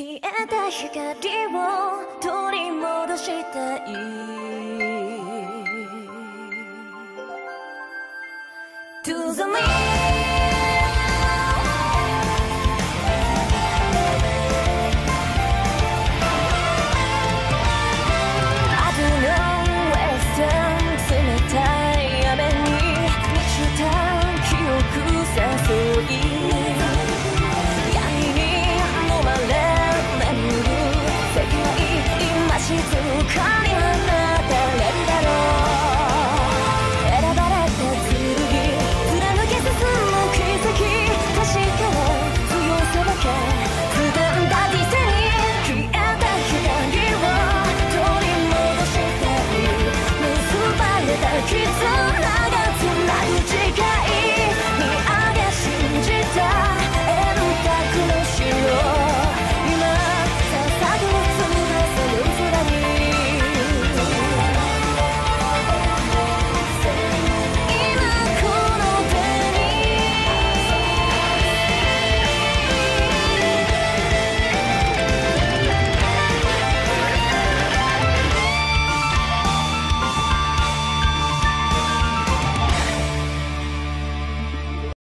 消えた光を取り戻したい。To the